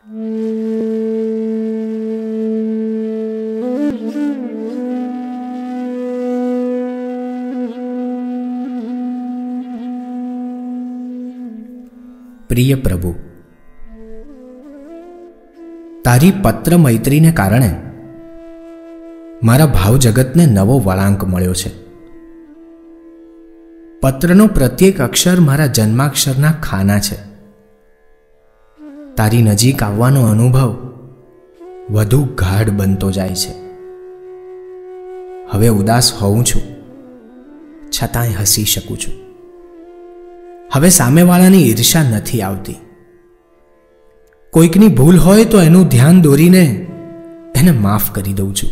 પ્રિય પ્રભુ, તારી પત્ર મૈત્રીને કારણે મારા ભાવ જગતને નવો વળાંક મળ્યો છે. પત્રનો પ્રત્યેક અક્ષર મારા જન્માક્ષરના ખાના છે. તારી નજીક આવવાનો અનુભવ વધુ ગાઢ બનતો જાય છે. હવે ઉદાસ હોઉં છું, છતાંય હસી શકું છું. હવે સામેવાળાની ઈર્ષા નથી આવતી. કોઈકની ભૂલ હોય તો એનું ધ્યાન દોરીને એને માફ કરી દઉં છું.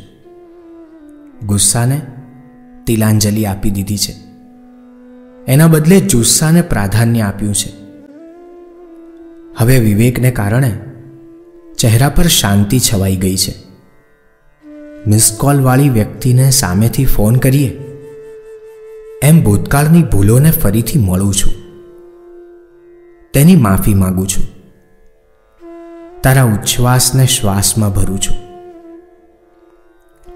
ગુસ્સાને તિલાંજલિ આપી દીધી છે. એના બદલે જુસ્સાને પ્રાધાન્ય આપ્યું છે. હવે વિવેકને કારણે ચહેરા પર શાંતિ છવાઈ ગઈ છે. મિસ કોલવાળી વ્યક્તિને સામેથી ફોન કરીએ. એમ ભૂતકાળની ભૂલોને ફરીથી મળું છું. તેની માફી માગું છું. તારા ઉચ્છ્વાસને શ્વાસમાં ભરું છું.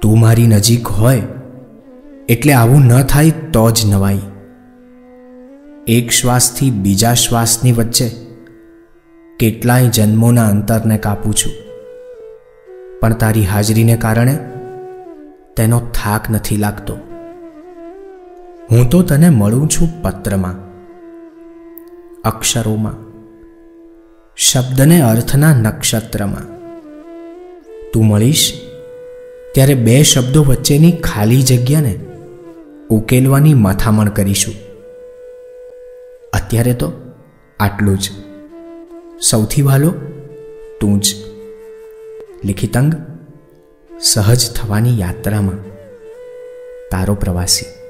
તું મારી નજીક હોય, એટલે આવું ન થાય તો જ નવાઈ. એક શ્વાસથી બીજા શ્વાસની વચ્ચે કેટલાય જન્મોના અંતરને કાપું છું. પણ તારી હાજરીને કારણે તેનો થાક નથી લાગતો. હું તો તને મળું છું પત્રમાં, અક્ષરોમાં, શબ્દને અર્થના નક્ષત્રમાં. તું મળીશ ત્યારે બે શબ્દો વચ્ચેની ખાલી જગ્યાને ઉકેલવાની માથામણ કરીશું. અત્યારે તો આટલું જ. સૌથી વાલો? તું જ. લિખિતંગ સહજ થવાની યાત્રામાં. તારો પ્રવાસી.